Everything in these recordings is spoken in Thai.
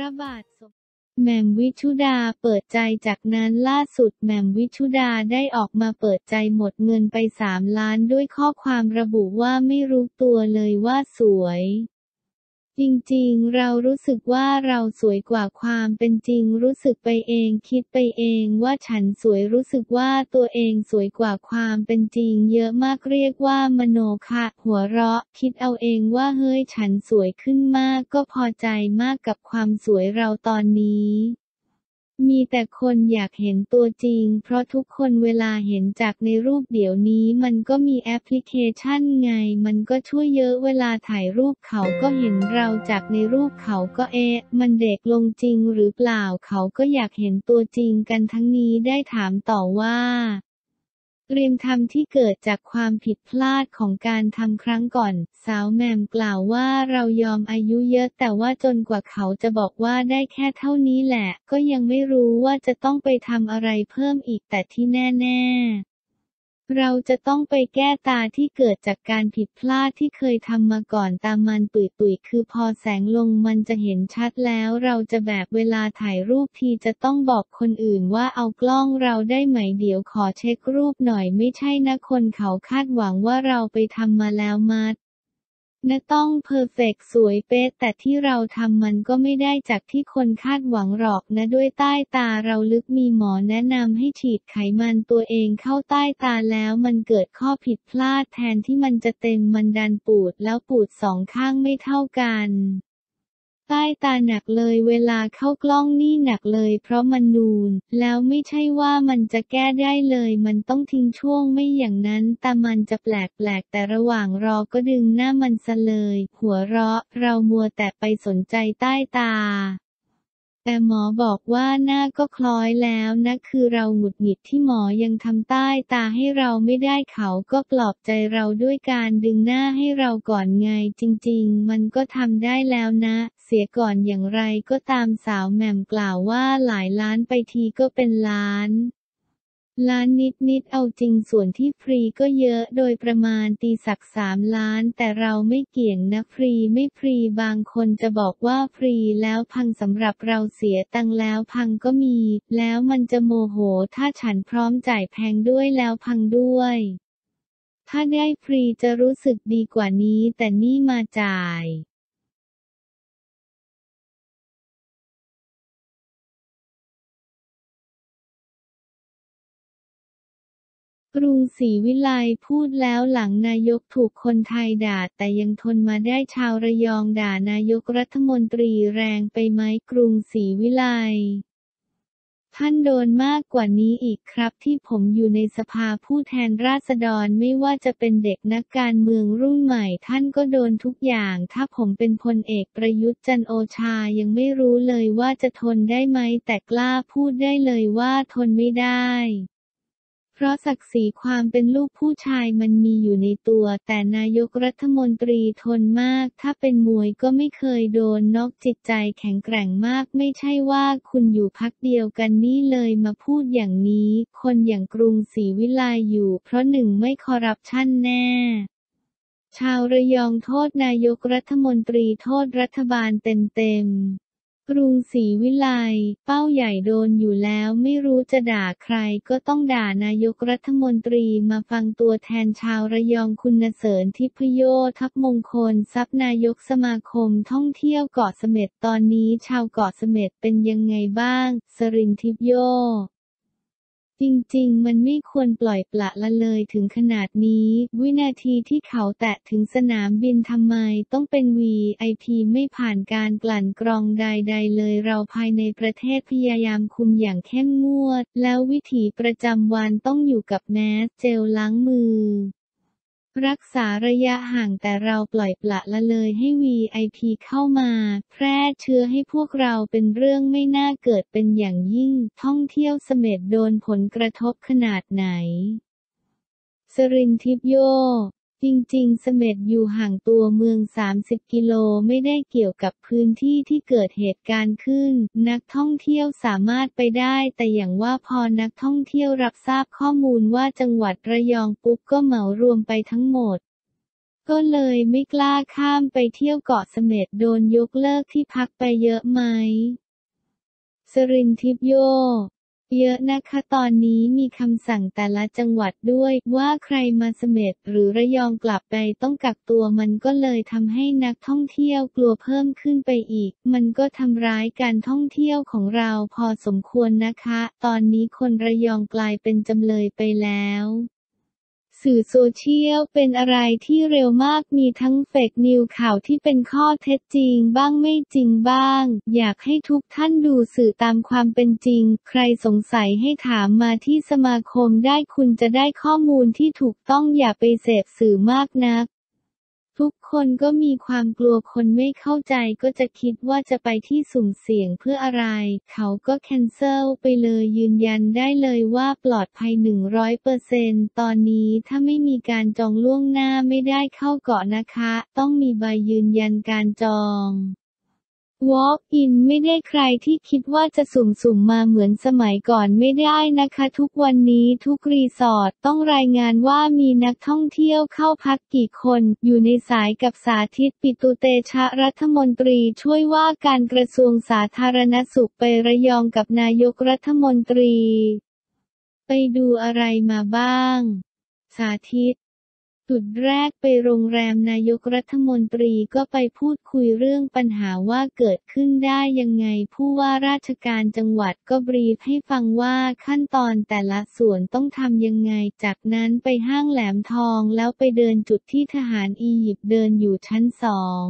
ระบาทสมแหม่มวิชุดาเปิดใจจากนั้นล่าสุดแหม่มวิชุดาได้ออกมาเปิดใจหมดเงินไปสามล้านด้วยข้อความระบุว่าไม่รู้ตัวเลยว่าสวย จริงๆ เรารู้สึกว่าเราสวยกว่าความเป็นจริงรู้สึกไปเองคิดไปเองว่าฉันสวยรู้สึกว่าตัวเองสวยกว่าความเป็นจริง เยอะมากเรียกว่ามโนคะ หัวเราะ คิดเอาเองว่าเฮ้ยฉันสวยขึ้นมากก็พอใจมากกับความสวยเราตอนนี้ มีแต่คนอยากเห็นตัวจริง เพราะทุกคนเวลาเห็นจากในรูปเดี๋ยวนี้ มันก็มีแอปพลิเคชันไง มันก็ช่วยเยอะเวลาถ่ายรูปเขาก็เห็นเราจากในรูปเขาก็เอ๊ะ มันเด็กลงจริงหรือเปล่าเขาก็อยากเห็นตัวจริงกันทั้งนี้ได้ถามต่อว่า เตรียมทำที่เกิดจากความผิดพลาดของการทำครั้งก่อน สาวแหม่มกล่าวว่าเรายอมอายุเยอะแต่ว่าจนกว่าเขาจะบอกว่าได้แค่เท่านี้แหละ ก็ยังไม่รู้ว่าจะต้องไปทำอะไรเพิ่มอีกแต่ที่แน่ ๆ เราจะต้องไปแก้ตาที่เกิดจากการผิดพลาดที่เคยทำมาก่อนตามันปุยปุยคือพอแสงลงมันจะเห็นชัดแล้วเราจะแบบเวลาถ่ายรูปทีจะต้องบอกคนอื่นว่าเอากล้องเราได้ไหมเดี๋ยวขอเช็ครูปหน่อยไม่ใช่นะคนเขาคาดหวังว่าเราไปทำมาแล้วมัด นะต้องเพอร์เฟกสวยเป๊ะแต่ที่เราทำมันก็ไม่ได้จากที่คนคาดหวังหรอกนะด้วยใต้ตาเราลึกมีหมอแนะนำให้ฉีดไขมันตัวเองเข้าใต้ตาแล้วมันเกิดข้อผิดพลาดแทนที่มันจะเต็มมันดันปูดแล้วปูดสองข้างไม่เท่ากัน ใต้ตาหนักเลยเวลาเข้ากล้องนี่หนักเลย เพราะมันนูน แล้วไม่ใช่ว่ามันจะแก้ได้เลย มันต้องทิ้งช่วงไม่อย่างนั้นตามันจะแปลกๆแต่ระหว่างรอก็ดึงหน้ามันซะเลย หัวเราะ เรามัวแต่ไปสนใจใต้ตา แต่หมอบอกว่าหน้าก็คล้อยแล้วนะคือเราหงุดหงิดที่หมอยังทำใต้ตาให้เราไม่ได้เขาก็ปลอบใจเราด้วยการดึงหน้าให้เราก่อนไง จริง ๆ มันก็ทำได้แล้วนะ เสียก่อนอย่างไรก็ตามสาวแหม่มกล่าวว่าหลายล้านไปทีก็เป็นล้าน ล้านนิดนิดเอาจริงส่วนที่ฟรีก็เยอะโดยประมาณตีสักสามล้าน แต่เราไม่เกี่ยงนะฟรีไม่ฟรีบางคนจะบอกว่าฟรีแล้วพังสำหรับเราเสียตังแล้วพังก็มี แล้วมันจะโมโหถ้าฉันพร้อมจ่ายแพงด้วยแล้วพังด้วย ถ้าได้ฟรีจะรู้สึกดีกว่านี้แต่นี่มาจ่าย กรุงศรีวิไลพูดแล้วหลังนายกถูกคนไทยด่า แต่ยังทนมาได้ชาวระยองด่านายกรัฐมนตรีแรงไปไหมกรุงศรีวิไลท่านโดนมากกว่านี้อีกครับที่ผมอยู่ในสภาผู้แทนราษฎรไม่ว่าจะเป็นเด็กนักการเมืองรุ่นใหม่ท่านก็โดนทุกอย่าง ถ้าผมเป็นพลเอกประยุทธ์จันโอชายังไม่รู้เลยว่าจะทนได้ไหมแต่กล้าพูดได้เลยว่าทนไม่ได้ เพราะศักดิ์ศรีความเป็นลูกผู้ชายมันมีอยู่ในตัว แต่นายกรัฐมนตรีทนมาก ถ้าเป็นมวยก็ไม่เคยโดนนอกจิตใจแข็งแกร่งมาก ไม่ใช่ว่าคุณอยู่พักเดียวกันนี่เลยมาพูดอย่างนี้ คนอย่างกรุงศรีวิไลอยู่ เพราะหนึ่งไม่คอร์รัปชันแน่ชาวระยองโทษนายกรัฐมนตรีโทษรัฐบาลเต็มๆ กรุงศรีวิไล เป้าใหญ่โดนอยู่แล้วไม่รู้จะด่าใครก็ต้องด่านายกรัฐมนตรีมาฟังตัวแทนชาวระยองคุณเสริญทิพโยทัพมงคลทรัพนายกสมาคมท่องเที่ยวเกาะเสม็ดตอนนี้ชาวเกาะเสม็ดเป็นยังไงบ้าง สรินทิพโย จริงๆ มันไม่ควรปล่อยปละละเลยถึงขนาดนี้ วินาทีที่เขาแตะถึงสนามบินทำไมต้องเป็น VIP ไม่ผ่านการกลั่นกรองใด ๆ เลยเราภายในประเทศพยายามคุมอย่างเข้มงวด แล้ววิถีประจำวันต้องอยู่กับแมสเจลล้างมือ รักษาระยะห่างแต่เราปล่อยปละละเลยให้ VIP เข้ามา แพร่เชื้อให้พวกเราเป็นเรื่องไม่น่าเกิดเป็นอย่างยิ่ง ท่องเที่ยวเสม็ดโดนผลกระทบขนาดไหน สรินทิพโย จริงๆ เสม็ดอยู่ห่างตัวเมือง 30 กิโลไม่ได้เกี่ยวกับพื้นที่ที่เกิดเหตุการณ์ขึ้น นักท่องเที่ยวสามารถไปได้ แต่อย่างว่าพอนักท่องเที่ยวรับทราบข้อมูลว่าจังหวัดระยองปุ๊บก็เหมารวมไปทั้งหมด ก็เลยไม่กล้าข้ามไปเที่ยวเกาะเสม็ดโดนยกเลิกที่พักไปเยอะไหม สรินทิพโย เยอะนะคะตอนนี้มีคำสั่งแต่ละจังหวัดด้วยว่าใครมาเสม็ดหรือระยองกลับไปต้องกักตัวมันก็เลยทำให้นักท่องเที่ยวกลัวเพิ่มขึ้นไปอีก มันก็ทำร้ายการท่องเที่ยวของเราพอสมควรนะคะ ตอนนี้คนระยองกลายเป็นจำเลยไปแล้ว สื่อโซเชียลเป็นอะไรที่เร็วมากมีทั้งเฟกนิวข่าวที่เป็นข้อเท็จจริงบ้างไม่จริงบ้าง อยากให้ทุกท่านดูสื่อตามความเป็นจริง ใครสงสัยให้ถามมาที่สมาคมได้คุณจะได้ข้อมูลที่ถูกต้องอย่าไปเสพสื่อมากนักทุก คนก็มีความกลัวคนไม่เข้าใจก็จะคิดว่าจะไปที่สุ่มเสี่ยงเพื่ออะไร เขาก็แคนเซิลไปเลยยืนยันได้เลยว่าปลอดภัย 100%ตอนนี้ถ้าไม่มีการจองล่วงหน้าไม่ได้เข้าเกาะนะคะ ต้องมีใบยืนยันการจอง Walk in ไม่ได้ใครที่คิดว่าจะสุ่มๆมาเหมือนสมัยก่อนไม่ได้นะคะ ทุกวันนี้ทุกรีสอร์ทต้องรายงานว่ามีนักท่องเที่ยวเข้าพักกี่คน อยู่ในสายกับสาธิตปิตุเตชะรัฐมนตรีช่วยว่าการกระทรวงสาธารณสุขไประยองกับนายกรัฐมนตรี ไปดูอะไรมาบ้าง สาธิต จุดแรกไปโรงแรมนายกรัฐมนตรีก็ไปพูดคุยเรื่องปัญหาว่าเกิดขึ้นได้ยังไงผู้ว่าราชการจังหวัดก็บรีฟให้ฟังว่าขั้นตอนแต่ละส่วนต้องทำยังไง จากนั้นไปห้างแหลมทองแล้วไปเดินจุดที่ทหารอียิปต์เดินอยู่ชั้นสอง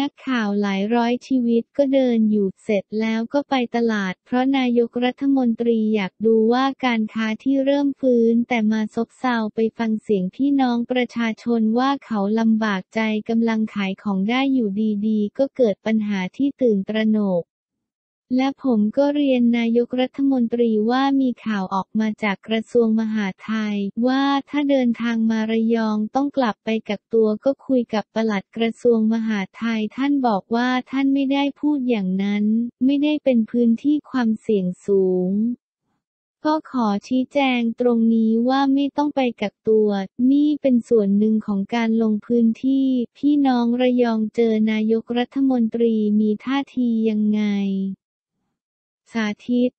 นักข่าวหลายร้อยชีวิตก็เดินอยู่ เสร็จแล้วก็ไปตลาด เพราะนายกรัฐมนตรีอยากดูว่าการค้าที่เริ่มฟื้น แต่มาซบเซาไปฟังเสียงพี่น้องประชาชนว่าเขาลำบากใจกำลังขายของได้อยู่ดีๆ ก็เกิดปัญหาที่ตื่นตระหนก และผมก็เรียนนายกรัฐมนตรีว่ามีข่าวออกมาจากกระทรวงมหาดไทย ว่าถ้าเดินทางมาระยองต้องกลับไปกักตัวก็คุยกับปลัดกระทรวงมหาดไทย ท่านบอกว่าท่านไม่ได้พูดอย่างนั้น ไม่ได้เป็นพื้นที่ความเสี่ยงสูงก็ขอชี้แจงตรงนี้ว่าไม่ต้องไปกักตัว นี่เป็นส่วนหนึ่งของการลงพื้นที่ พี่น้องระยองเจอนายกรัฐมนตรีมีท่าทียังไง สาธิต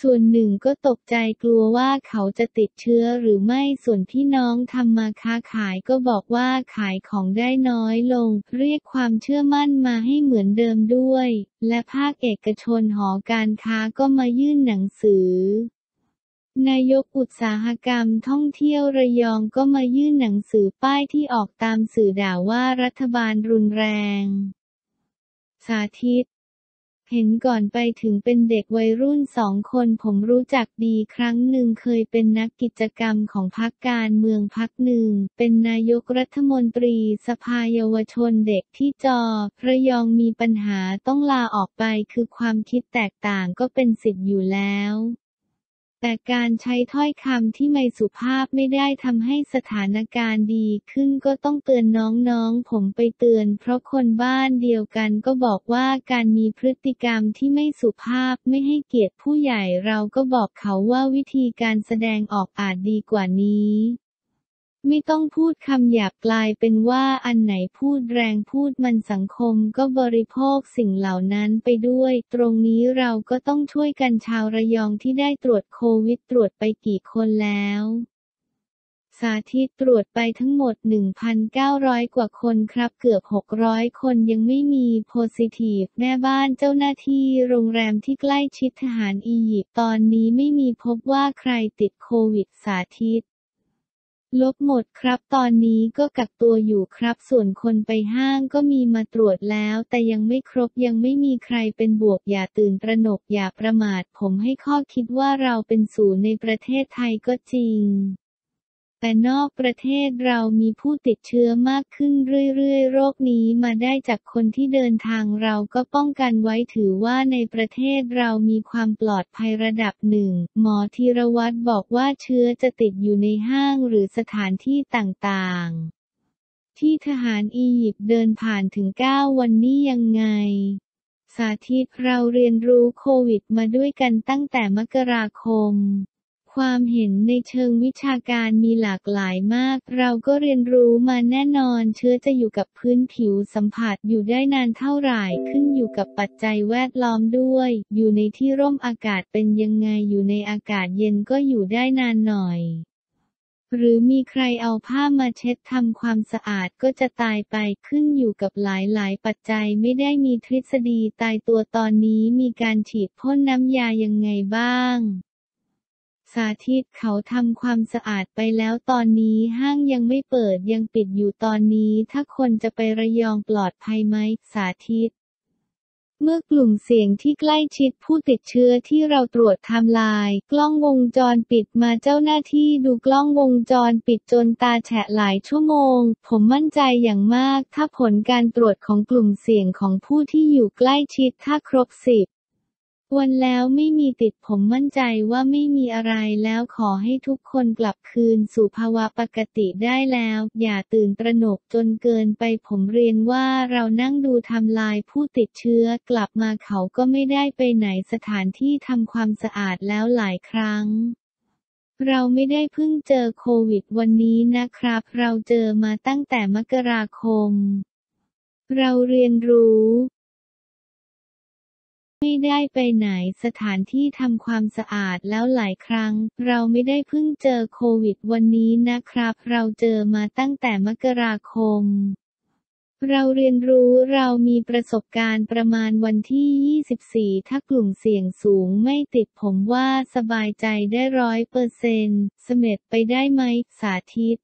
ส่วนหนึ่งก็ตกใจกลัวว่าเขาจะติดเชื้อหรือไม่ส่วนพี่น้องทำมาค้าขายก็บอกว่าขายของได้น้อยลง เรียกความเชื่อมั่นมาให้เหมือนเดิมด้วย และภาคเอกชนหอการค้าก็มายื่นหนังสือนายกอุตสาหกรรมท่องเที่ยวระยองก็มายื่นหนังสือป้ายที่ออกตามสื่อด่าว่ารัฐบาลรุนแรง สาธิต เห็นก่อนไปถึงเป็นเด็กวัยรุ่นสองคนผมรู้จักดีครั้งหนึ่งเคยเป็นนักกิจกรรมของพรรคการเมืองพรรคหนึ่ง เป็นนายกรัฐมนตรีสภาเยาวชนเด็กที่จอพระยองมีปัญหาต้องลาออกไปคือความคิดแตกต่างก็เป็นสิทธิ์อยู่แล้ว แต่การใช้ถ้อยคำที่ไม่สุภาพไม่ได้ทำให้สถานการณ์ดีขึ้นก็ต้องเตือนน้องๆ ผมไปเตือน เพราะคนบ้านเดียวกันก็บอกว่าการมีพฤติกรรมที่ไม่สุภาพไม่ให้เกียรติผู้ใหญ่เราก็บอกเขาว่าวิธีการแสดงออกอาจดีกว่านี้ ไม่ต้องพูดคำหยาบกลายเป็นว่าอันไหนพูดแรงพูดมันสังคมก็บริโภคสิ่งเหล่านั้นไปด้วย ตรงนี้เราก็ต้องช่วยกันชาวระยองที่ได้ตรวจโควิดตรวจไปกี่คนแล้ว สาธิตตรวจไปทั้งหมด 1,900 กว่าคนครับเกือบ 600 คนยังไม่มีโพซิทีฟแม่บ้านเจ้าหน้าที่โรงแรมที่ใกล้ชิดทหารอียิปต์ตอนนี้ไม่มีพบว่าใครติดโควิดสาธิต ลบหมดครับตอนนี้ก็กักตัวอยู่ครับ ส่วนคนไปห้างก็มีมาตรวจแล้ว แต่ยังไม่ครบยังไม่มีใครเป็นบวกอย่าตื่นตระหนกอย่าประมาท ผมให้ข้อคิดว่าเราเป็นศูนย์ในประเทศไทยก็จริง แต่นอกประเทศเรามีผู้ติดเชื้อมากขึ้นเรื่อยๆ โรคนี้มาได้จากคนที่เดินทางเราก็ป้องกันไว้ถือว่าในประเทศเรามีความปลอดภัยระดับหนึ่ง หมอธีรวัตรบอกว่าเชื้อจะติดอยู่ในห้างหรือสถานที่ต่างๆ ที่ทหารอียิปต์เดินผ่านถึง 9 วันนี้ยังไงสาธิตเราเรียนรู้โควิดมาด้วยกันตั้งแต่มกราคม ความเห็นในเชิงวิชาการมีหลากหลายมาก เราก็เรียนรู้มาแน่นอน เชื้อจะอยู่กับพื้นผิวสัมผัสอยู่ได้นานเท่าไหร่ขึ้นอยู่กับปัจจัยแวดล้อมด้วย อยู่ในที่ร่มอากาศเป็นยังไงอยู่ในอากาศเย็นก็อยู่ได้นานหน่อยหรือมีใครเอาผ้ามาเช็ดทำความสะอาดก็จะตายไปขึ้นอยู่กับหลายๆ ปัจจัยไม่ได้มีทฤษฎีตายตัวตอนนี้มีการฉีดพ่นน้ำยายังไงบ้าง สาธิตเขาทำความสะอาดไปแล้วตอนนี้ห้างยังไม่เปิดยังปิดอยู่ตอนนี้ถ้าคนจะไประยองปลอดภัยไหมสาธิตเมื่อกลุ่มเสี่ยงที่ใกล้ชิดผู้ติดเชื้อที่เราตรวจทำลาย กล้องวงจรปิดมาเจ้าหน้าที่ดูกล้องวงจรปิดจนตาแฉะหลายชั่วโมง ผมมั่นใจอย่างมากถ้าผลการตรวจของกลุ่มเสี่ยงของผู้ที่อยู่ใกล้ชิดถ้าครบสิบ วันแล้วไม่มีติดผมมั่นใจว่าไม่มีอะไรแล้วขอให้ทุกคนกลับคืนสู่ภาวะปกติได้แล้ว อย่าตื่นตระหนกจนเกินไปผมเรียนว่าเรานั่งดูทำลายผู้ติดเชื้อกลับมาเขาก็ไม่ได้ไปไหนสถานที่ทำความสะอาดแล้วหลายครั้งเราไม่ได้เพิ่งเจอโควิดวันนี้นะครับ เราเจอมาตั้งแต่มกราคม เราเรียนรู้ ไม่ได้ไปไหนสถานที่ทำความสะอาดแล้วหลายครั้ง เราไม่ได้เพิ่งเจอโควิดวันนี้นะครับ เราเจอมาตั้งแต่มกราคมเราเรียนรู้เรามีประสบการณ์ประมาณวันที่ 24 ถ้ากลุ่มเสี่ยงสูงไม่ติดผมว่าสบายใจได้ร้อยเปอร์เซนต์เสม็ดไปได้ไหม สาธิต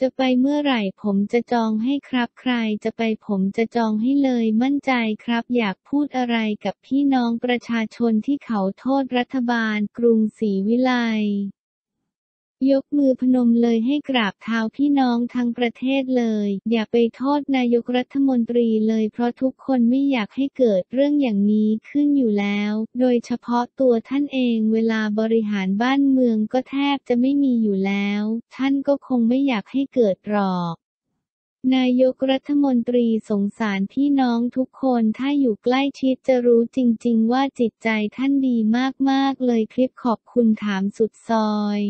จะไปเมื่อไหร่ผมจะจองให้ครับใครจะไปผมจะจองให้เลยมั่นใจครับ อยากพูดอะไรกับพี่น้องประชาชนที่เขาโทษรัฐบาลกรุงศรีวิไล ยกมือพนมเลยให้กราบเท้าพี่น้องทั้งประเทศเลย อย่าไปโทษนายกรัฐมนตรีเลยเพราะทุกคนไม่อยากให้เกิดเรื่องอย่างนี้ขึ้นอยู่แล้ว โดยเฉพาะตัวท่านเองเวลาบริหารบ้านเมืองก็แทบจะไม่มีอยู่แล้ว ท่านก็คงไม่อยากให้เกิดหรอกนายกรัฐมนตรีสงสารพี่น้องทุกคนถ้าอยู่ใกล้ชิดจะรู้จริง ๆ ว่าจิตใจท่านดีมาก ๆ เลยคลิปขอบคุณถามสุดซอย